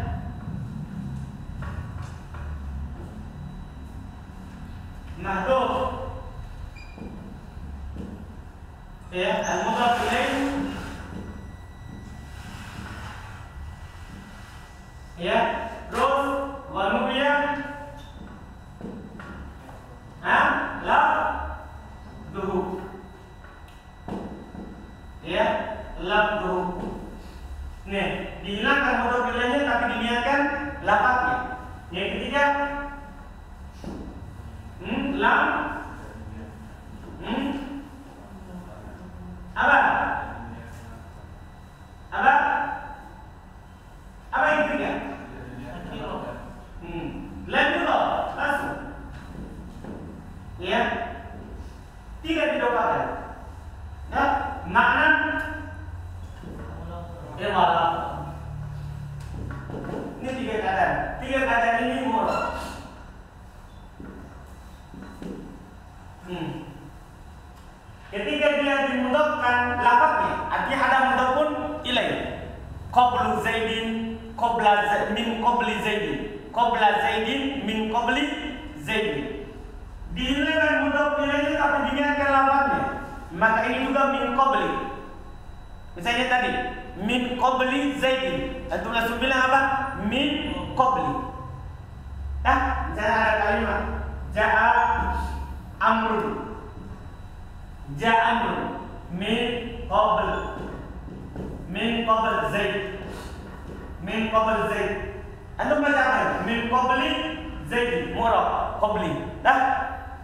ya al-mudhaf ilaih ya terus wa nubiya ha la duhu ya la duhu nih dihilangkan mudhaf ilaihnya tapi diniatkan lafaznya yang ketiga Hmm. Apa? Apa? Apa yang ketiga? Hmm. Juga langsung. Ya. Tidak. Ya, makna ya. Ini tiga keadaan. Tiga keadaan ini murah. Hmm. Ketika dia dimudahkan lafaznya, artinya ada mudah pun ilai. Qablu Zaidin, qabla min qabli Zaidin, qabla Zaidin min qabli Zaidin. Dihilangkan mudah ilainya tapi diingatkan lafaznya. Maka ini juga min qabli. Misalnya tadi, min qabli Zaidin. Antum langsung bilang apa? Min qabli. Nah, misalnya ada kalimat Ja'a amrun. Ja amrun. Min qabl. Min qabl zaid. Min qabl zaid. Antum baca apa min qabli zaid. Murab qabli. Dah?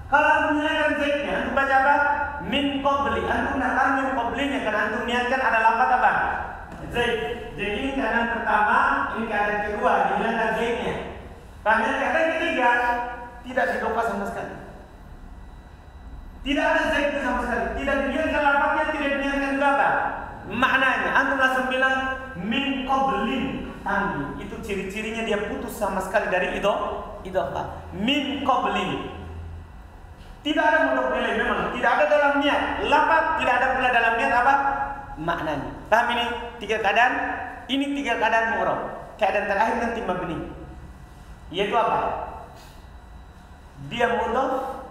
Kalau menggunakan zaidnya antum baca apa? Min qabli. Antum nak tahu min qablinya karena antum niatkan ada lafaz apa? Zaid. Jadi ini keadaan pertama ini keadaan kedua. Dihilangkan zaidnya. Pada keadaan ketiga tidak didopa sama sekali tidak ada zaid sama sekali. Tidak diniatkan lafaznya, tidak diniatkan juga apa? Maknanya, antum langsung bilang min qablin tanwin. Itu ciri-cirinya dia putus sama sekali dari itu. Itu apa? Min qablin. Tidak ada mudhof nilai memang, tidak ada dalam niat. Lafaz tidak ada pula dalam niat apa? Maknanya. Paham ini? Tiga keadaan. Ini tiga keadaan mu'rab. Keadaan terakhir nanti mabni. Yaitu apa? Dia mudhof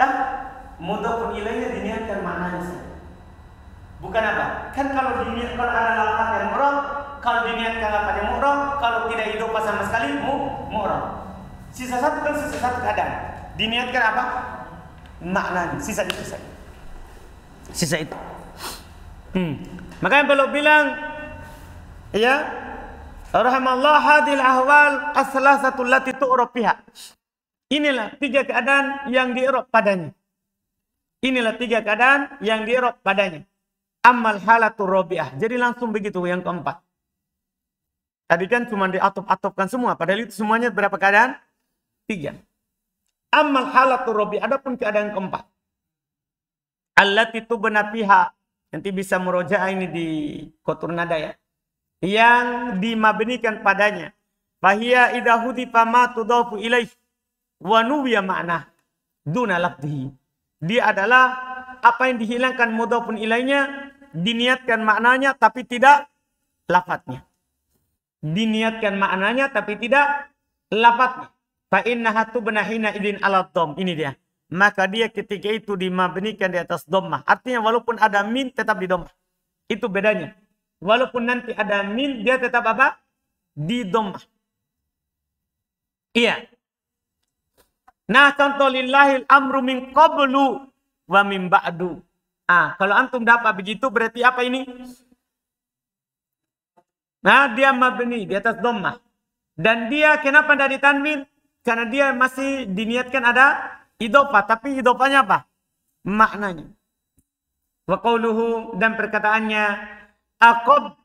Kan mudhafun ilaihnya diniatkan maknanya saja. Bukan apa? Kan kalau diniatkan ada lafaz yang murad, kalau diniatkan lafaz yang murad, kalau tidak idopa sama sekali mu murad. Sisa satu kan sisa satu keadaan. Diniatkan apa? Maknanya, sisa itu saja. Sisa itu. Hmm. Makanya kalau bilang ya rahimallah hadil ahwal as-salasatu allati fiha. Inilah tiga keadaan yang dierok padanya. Inilah tiga keadaan yang dierok padanya. Amal halatul robiah. Jadi langsung begitu yang keempat. Tadi kan cuma diatop-atopkan semua. Padahal itu semuanya berapa keadaan? Tiga. Amal halatul robiah. Adapun keadaan keempat. Allah itu benar pihak. Nanti bisa meroja ini di kotur nada ya. yang dimabnikan padanya. Fahia idha hudifa ma tudafu ilaih wa nuwiya makna duna lafdihi. Dia adalah apa yang dihilangkan mudhafun ilainya diniatkan maknanya tapi tidak lafadznya. Diniatkan maknanya tapi tidak lafadznya. Fa innaha tubnahina idin ala. Ini dia. Maka dia ketika itu dimabnikan di atas dhammah. Artinya walaupun ada min tetap di dhammah. Itu bedanya. Walaupun nanti ada min dia tetap apa? Di dhammah. Iya. Nah, contoh lillahil amru min qablu wa min ba'du. Ah, kalau antum dapat begitu berarti apa ini? Nah, dia mabni di atas dhammah. Dan dia kenapa dari tanwin? Karena dia masih diniatkan ada idopa, tapi idopanya apa? Maknanya. Wa qawluhu dan perkataannya aqab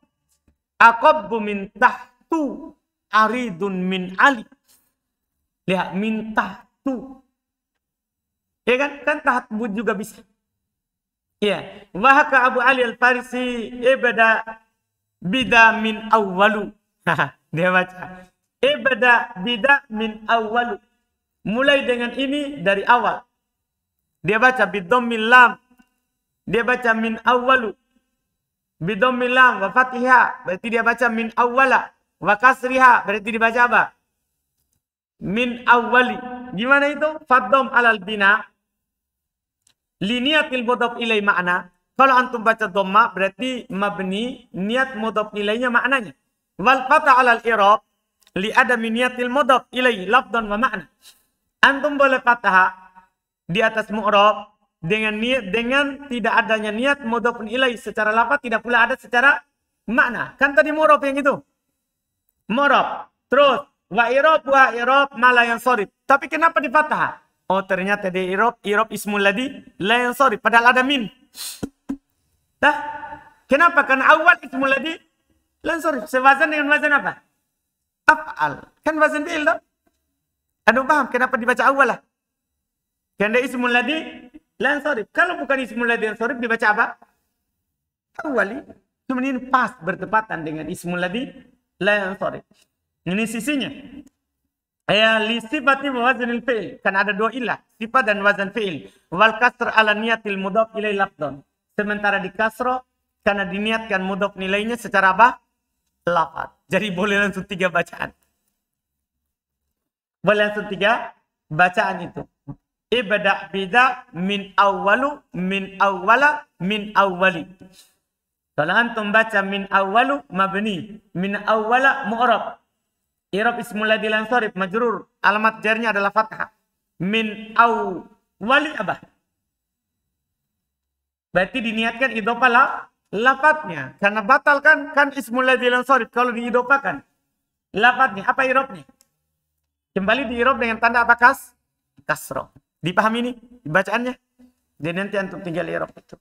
aqabbu min tahtu aridun min ali. Lihat, minta tuh. Ya kan? Kan tahat bud juga bisa. Ya. Wahaka Abu Ali Al-Farisi ibada bida min awwalu. Dia baca. Ibada bida min awwalu. Mulai dengan ini dari awal. Dia baca bidomil lam. Dia baca min awwalu. Bidomil lam wa fatiha. Berarti dia baca min awwala. Wa kasriha. Berarti dibaca apa? min awali. Gimana itu? Faddom alal bina. Liniatil mudhaf ilai makna. Kalau antum baca dhamma berarti mabni niat mudhaf ilainya maknanya. Wal fata alal irab li ada niatil mudhaf ilai lafdan wa makna. Antum boleh patah di atas mu'rab dengan niat dengan tidak adanya niat mudhaf ilai secara lafaz tidak pula ada secara makna. Kan tadi mu'rab yang itu. Mu'rab. Terus Wa irob wa irob malah yang sorib. Tapi kenapa di fathah? Oh ternyata di irob, irob ismul ladi la yang sorib. Padahal ada min. Dah. Kenapa? Karena awal ismul ladi la yang sorib. Sewazan dengan wazan apa? Af'al. Kan wazan fi'il tak? Anda paham kenapa dibaca awal lah? Karena ismul ladi la yang sorib. Kalau bukan ismul ladi yang sorib dibaca apa? Awali. Cuma ini pas bertepatan dengan ismul ladi la yang sorib. Ini sisinya. Ya li sifati wazanil fi'il. Kan ada dua ilah. Sifat dan wazan fi'il. Wal kasr ala niyatil mudhaf ilai lafdon. Sementara di kasro. Karena diniatkan mudhaf nilainya secara apa? Lafad. Jadi boleh langsung tiga bacaan. Boleh langsung tiga bacaan itu. Ibadah bida min awalu min awala min awali. Kalau antum baca min awalu mabni. Min awala mu'rab. Irob ismul ladzi sorib majrur. Alamat jarnya adalah fathah. Min au wali abah. Berarti diniatkan idopah lah lafadznya. Karena batal kan kan ismul ladzi kalau diidopakan. Lafadznya apa irobnya? Kembali di irob dengan tanda apa kas? Kasro. Dipahami ini bacaannya? Jadi nanti antum tinggal irob itu.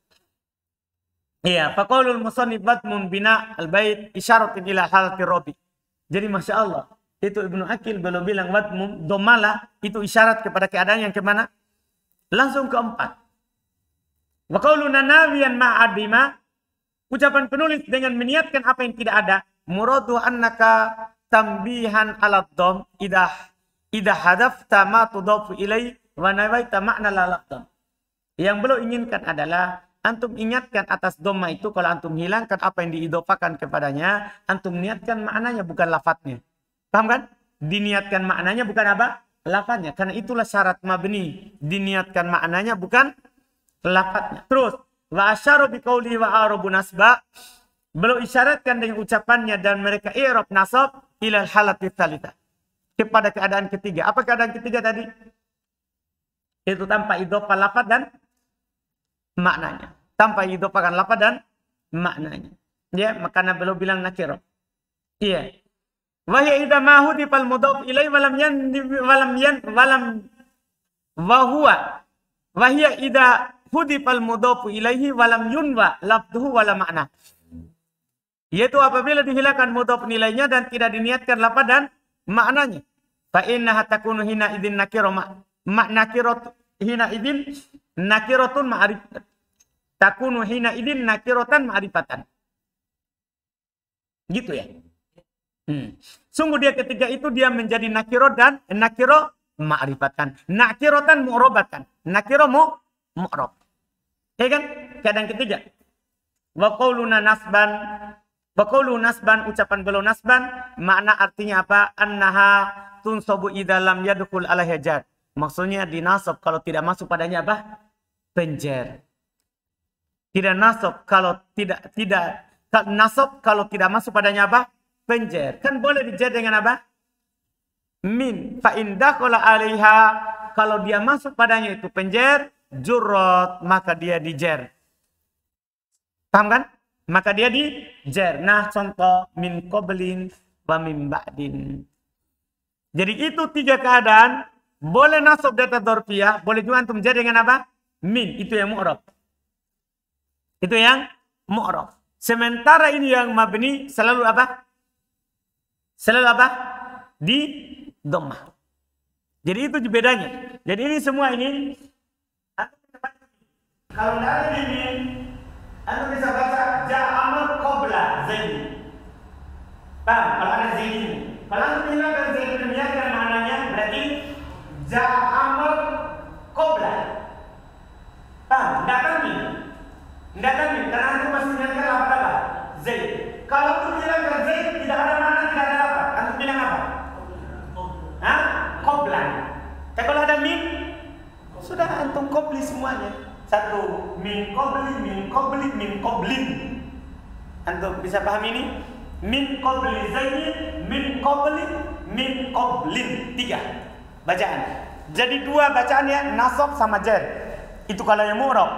Iya, faqaulul musannif batmun bina al-bait isyaratin ila halati. Jadi Masya Allah, itu Ibnu Akil belum bilang watmum domala itu isyarat kepada keadaan yang ke mana? Langsung keempat. Wa qauluna nawiyan ma'adima ucapan penulis dengan meniatkan apa yang tidak ada muradu annaka tambihan ala dom idah idah hadafta ma tudafu ilai wa nawaita ma'na la Yang belum inginkan adalah antum ingatkan atas doma itu kalau antum hilangkan apa yang diidopakan kepadanya, antum niatkan maknanya bukan lafadznya. Paham kan? Diniatkan maknanya bukan apa? Lafadznya. Karena itulah syarat mabni. Diniatkan maknanya bukan lafadznya. Terus. Wa asyaru biqauli wa arabu nasba. Belum isyaratkan dengan ucapannya dan mereka i'rab nasab ilal halat tsalitsah. Kepada keadaan ketiga. Apa keadaan ketiga tadi? Itu tanpa idhofah lafad dan maknanya. Tanpa idhofahkan lafad dan maknanya. Ya, makanya belum bilang nakiro. Iya. Wahya idza ma hudifal mudhaf ilai walam yan walam yan walam wa huwa wahya idza hudifal mudhaf ilaihi walam yunwa lafduhu wala makna. Yaitu apabila dihilangkan mudhaf nilainya dan tidak diniatkan lafaz dan maknanya. Fa inna takunu idin nakiro ma, ma nakirot hina idin nakiratun ma'rif takunu hina idin nakiratan ma'rifatan. Gitu ya. Hmm. Sungguh dia ketika itu dia menjadi nakiro dan nakiro ma'rifatan. Nakirotan mu'robatan. Nakiro mu mu'rob. Ya kan? Keadaan ketiga. Wa qawluna nasban. Wa qawlu nasban, ucapan beliau nasban. Makna artinya apa? Annaha tunsobu idalam yadukul ala hajat. Maksudnya dinasab kalau tidak masuk padanya apa? Penjer. Tidak nasab kalau tidak tidak nasab kalau tidak masuk padanya apa? Penjer. Kan boleh dijer dengan apa? Min. Fa indakola alaiha. Kalau dia masuk padanya itu penjer. Jurot. Maka dia dijer. Paham kan? Maka dia dijer. Nah contoh. Min koblin. Wa min ba'din. Jadi itu tiga keadaan. Boleh nasab data dorfiyah. Boleh juga antum jer dengan apa? Min. Itu yang mu'rob. Itu yang mu'rob. Sementara ini yang mabni selalu apa? Selalu apa? Di domah. Jadi itu bedanya. Jadi ini semua ini kalau tidak ada ini, Anda bisa baca Ja'amal Qobla Zaini. Paham? Kalau ada Zaini. Kalau Anda hilangkan Zaini demikian maknanya berarti Ja'amal Qobla. Paham? Tidak kami. Tidak. Karena Anda pasti ingatkan apa-apa. Zain. Kalau itu hilangkan Zain, tidak ada mana, tidak ada bilang apa? Hah? Koplan. Tapi kalau ada min, sudah antum kopli semuanya. Satu, min kobli, min kobli, min koblin. Antum bisa paham ini? Min kobli zaini, min kobli, min koblin. Tiga bacaan. Jadi dua bacaannya nasab sama jar. Itu kalau yang mu'rab.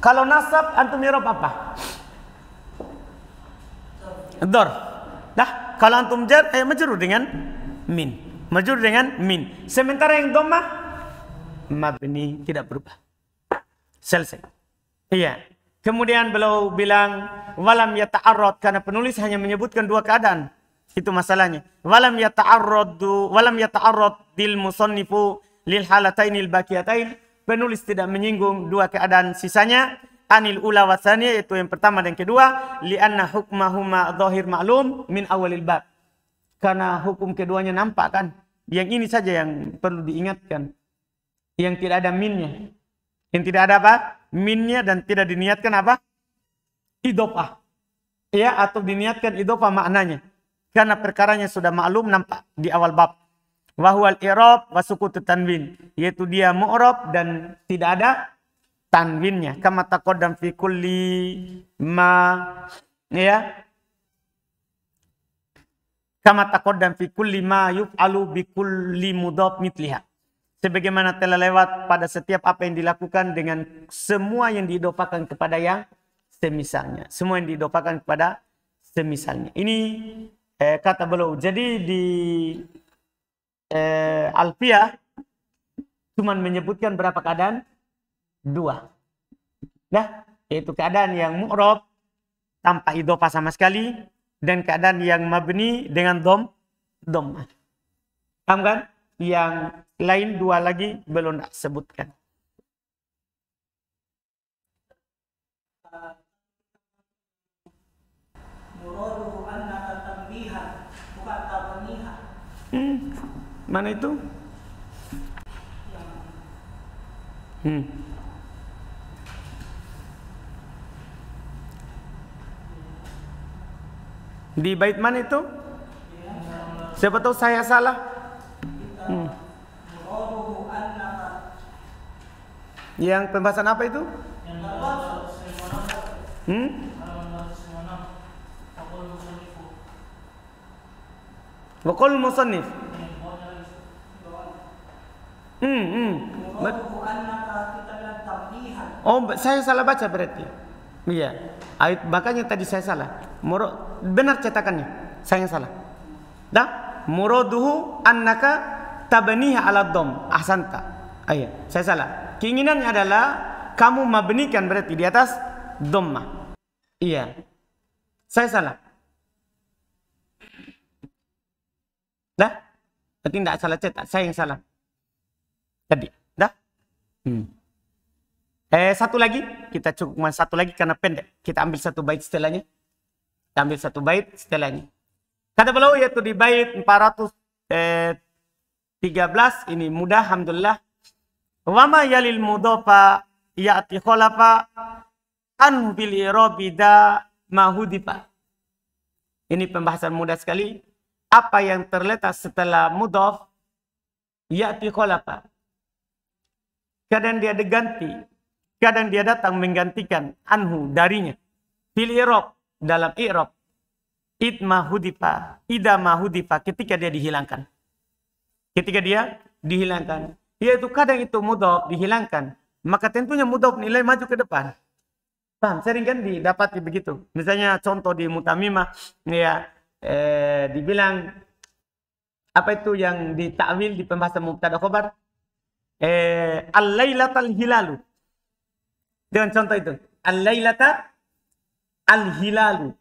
Kalau nasab antum mi'rab apa? Dor. Dah, kalau antum jar, eh majrur dengan min. Majrur dengan min. Sementara yang dhamma mabni tidak berubah. Selesai. Iya. Kemudian beliau bilang walam yata'arrad karena penulis hanya menyebutkan dua keadaan. Itu masalahnya. Walam yata'arradu walam yata'arrad dil musannifu lil halatainil baqiyatain. Penulis tidak menyinggung dua keadaan sisanya anil ula wasani itu yang pertama dan kedua lianna hukmahuma dhahir ma'lum min awalil bab karena hukum keduanya nampak kan yang ini saja yang perlu diingatkan yang tidak ada minnya. Yang tidak ada apa? Minnya dan tidak diniatkan apa? Idopah. Ya atau diniatkan idopah maknanya. Karena perkaranya sudah maklum nampak di awal bab. Wahwal i'rab wa sukut tanwin. Yaitu dia mu'rab dan tidak ada tanwinnya. Kama taqaddam fi kulli ma ya. Kama taqaddam fi kulli ma yuf'alu bi kulli mudhaf mitliha sebagaimana telah lewat pada setiap apa yang dilakukan dengan semua yang diidopakan kepada yang semisalnya semua yang diidopakan kepada semisalnya ini eh, kata beliau jadi di eh, Alfia cuma menyebutkan berapa keadaan dua. Nah, yaitu keadaan yang mu'rob tanpa idopa sama sekali dan keadaan yang mabni dengan dom dom. Paham kan? Yang lain dua lagi belum sebutkan. Hmm. Mana itu? Hmm. Di bait mana itu? Siapa tahu saya salah? Hmm. Yang pembahasan apa itu? Hmm? Musannif. Hmm, hmm. Oh, saya salah baca berarti. Iya. Ayat makanya tadi saya salah. Murad benar cetakannya. Saya salah. Dah? Muraduhu annaka tabniha ala dom. Ahsanta. Ayat. Saya salah. Keinginannya adalah kamu mabnikan berarti di atas dhamma. Iya. Saya salah. Dah? Berarti tidak salah cetak. Saya yang salah. Tadi. Dah? Hmm. Eh satu lagi, kita cukup satu lagi karena pendek. Kita ambil satu bait setelahnya. Ambil satu bait setelahnya. Kata beliau yaitu di bait 413 eh, ini mudah alhamdulillah. Wama yalil mudofa ya'ti kholafa an bil irabida mahudifa. Ini pembahasan mudah sekali. Apa yang terletak setelah mudof ya'ti kholafa. Kadang dia diganti. Kadang dia datang menggantikan anhu darinya. Bil irob dalam irob id mahudifa, ida mahudifa ketika dia dihilangkan. Ketika dia dihilangkan. Yaitu kadang itu mudob dihilangkan. Maka tentunya mudob nilai maju ke depan. Paham? Sering kan didapati begitu. Misalnya contoh di mutamimah. Ya, eh, dibilang apa itu yang ditakwil di pembahasan mubtada khobar? Eh, al-lailatal hilalu. Dengan contoh itu. Al-lailata al-hilalu.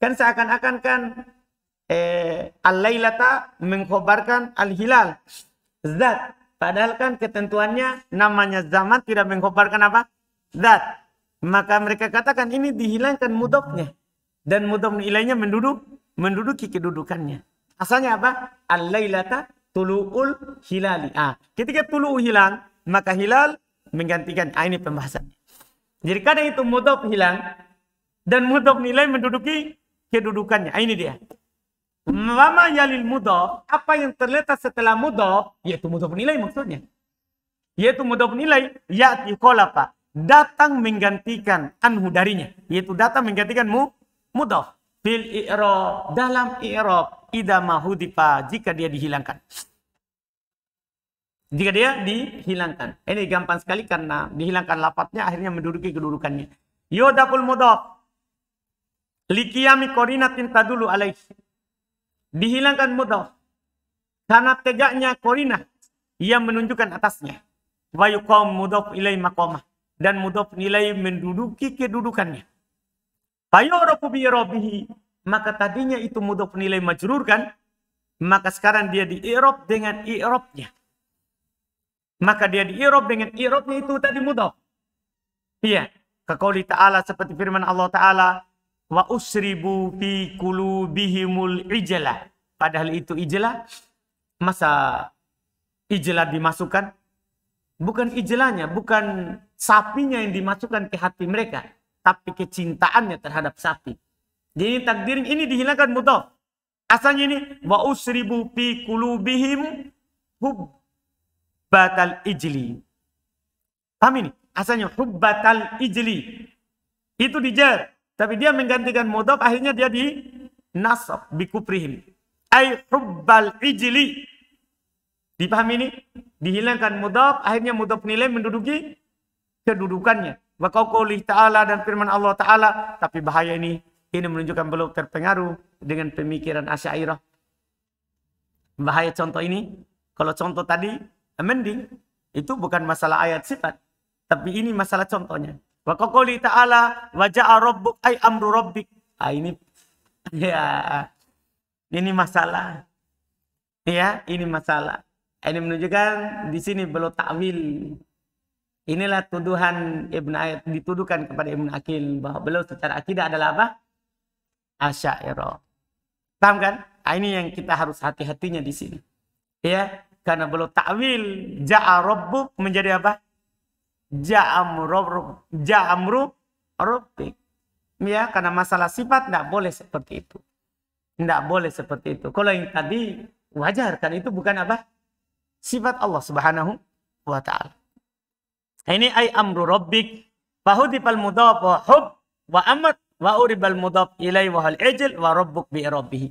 Kan seakan-akan kan eh, al-lailata mengkhobarkan al-hilal. Zat. Padahal kan ketentuannya namanya zaman tidak mengkhobarkan apa? Zat. Maka mereka katakan ini dihilangkan mudofnya. Dan mudof nilainya menduduk, menduduki kedudukannya. Asalnya apa? Al-lailata tulu'ul hilali. Ah, ketika tulu'u hilang, maka hilal menggantikan. Ah, ini pembahasannya. Jadi kadang itu mudof hilang dan mudof nilai menduduki kedudukannya. Ah, ini dia. Mama yalil mudof, apa yang terletak setelah mudof, yaitu mudof nilai maksudnya. Yaitu mudof nilai, ya'ti kolapa. Datang menggantikan anhu darinya. Yaitu datang menggantikan mu, mudof. Fil i'rob, dalam i'rob, ida mahudifa, jika dia dihilangkan. Jika dia dihilangkan. Ini gampang sekali karena dihilangkan lapatnya akhirnya menduduki kedudukannya. Yodapul mudof. Likiyami korinatin tadulu alaih. Dihilangkan mudhaf. Karena tegaknya korina yang menunjukkan atasnya. Wa yuqam mudhaf ilai maqamah. Dan mudhaf nilai menduduki kedudukannya. Fayurafu bi rabihi. Maka tadinya itu mudhaf nilai majrur kan? Maka sekarang dia di i'rab dengan i'rabnya. Maka dia di i'rab dengan i'rabnya itu tadi mudhaf. Iya. Kekauli ta'ala seperti firman Allah ta'ala wa usribu fi kulubihimul ijlah. Padahal itu ijlah. Masa ijlah dimasukkan? Bukan ijlahnya, bukan sapinya yang dimasukkan ke hati mereka. Tapi kecintaannya terhadap sapi. Jadi takdir ini dihilangkan mudhaf. Asalnya ini wa usribu fi kulubihim hubbatal ijli. Paham ini? Asalnya hubbatal ijli. Itu dijar. Tapi dia menggantikan mudhaf akhirnya dia di nasab bikuprihim. Ay hubbal ijli. Dipahami ini? Dihilangkan mudhaf akhirnya mudhaf nilai menduduki kedudukannya. Wa qaulih ta'ala dan firman Allah ta'ala. Tapi bahaya ini. Ini menunjukkan belum terpengaruh dengan pemikiran asyairah. Bahaya contoh ini. Kalau contoh tadi mending. Itu bukan masalah ayat sifat. Tapi ini masalah contohnya. Wa qawli ta'ala wa ja'a rabbuk ay amru rabbik. Ah ini ya ini masalah. Ya, ini masalah. Ini menunjukkan di sini belum takwil. Inilah tuduhan Ibn Ayat dituduhkan kepada Ibn Akil bahwa beliau secara akidah adalah apa? Asy'ariyah. Paham kan? Nah, ini yang kita harus hati-hatinya di sini. Ya, karena belum takwil ja'a rabbuk menjadi apa? Ja'amru ja'amru rabbik. Ya, karena masalah sifat tidak boleh seperti itu. Tidak boleh seperti itu. Kalau yang tadi wajar kan itu bukan apa? Sifat Allah Subhanahu wa taala. Ini ay amru rabbik fahudifal mudhaf wa hub wa amat wa uribal mudhaf ilai wa hal ijl wa rabbuk bi rabbihi.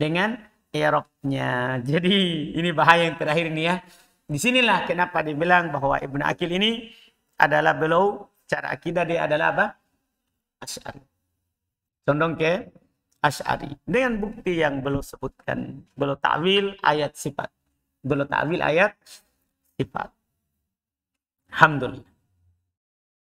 Dengan i'rabnya. Jadi ini bahaya yang terakhir ini ya. Di sinilah kenapa dibilang bahwa Ibnu Akil ini adalah beliau cara akidah dia adalah apa? Asy'ari. Condong ke Asy'ari. Dengan bukti yang beliau sebutkan. Beliau ta'wil ayat sifat. Beliau ta'wil ayat sifat. Alhamdulillah.